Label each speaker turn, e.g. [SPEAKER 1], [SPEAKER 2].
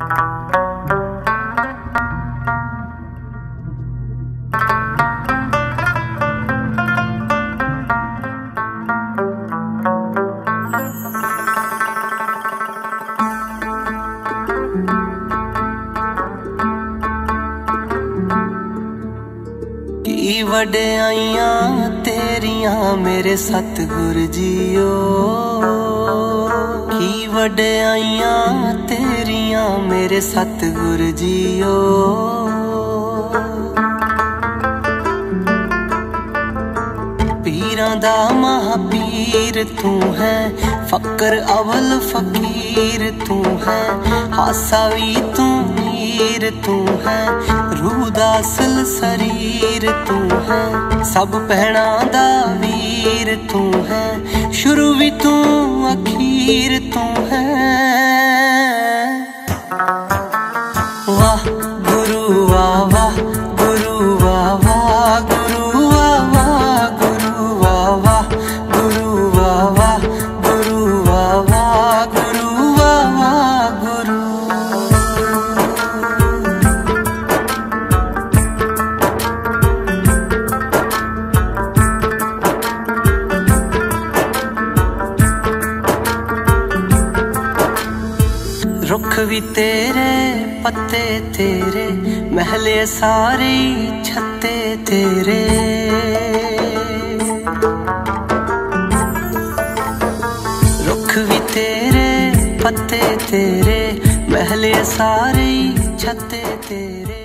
[SPEAKER 1] ਕੀ ਵਡਿਆਈਆਂ ਤੇਰੀਆਂ ਮੇਰੇ ਸਤਿਗੁਰ ਜੀਓ। ਕੀ ਵਡਿਆਈਆਂ ਤੇਰੀਆਂ, ਮੇਰੇ ਸਤਿਗੁਰ ਜੀਓ। ਪੀਰਾਂ ਦਾ ਮਹਾਪੀਰ ਤੂੰ ਹੈ, ਫਕਰ ਅਵਲ ਫਕੀਰ ਤੂੰ ਹੈ, ਹਾਸਾ ਵੀ ਤੂੰ ਮੀਰ ਤੂੰ ਹੈ, ਰੂਹ ਦਾ ਅਸਲ ਸਰੀਰ ਤੂੰ ਹੈ, ਸਭ ਪਹਿਣਾ ਦਾ ਵੀਰ ਤੂੰ ਹੈ, ਸ਼ੁਰੂ ਵੀ ਤੂੰ ਅਖੀਰ ਤੋਂ ਹੈ। ਰੁੱਖ ਵੀ ਤੇਰੇ, ਪੱਤੇ ਤੇਰੇ, ਮਹਿਲੇ ਸਾਰੇ ਛੱਤੇ ਤੇਰੇ। ਰੁੱਖ ਵੀ ਤੇਰੇ, ਪੱਤੇ ਤੇਰੇ, ਮਹਿਲੇ ਸਾਰੇ ਛੱਤੇ ਤੇਰੇ।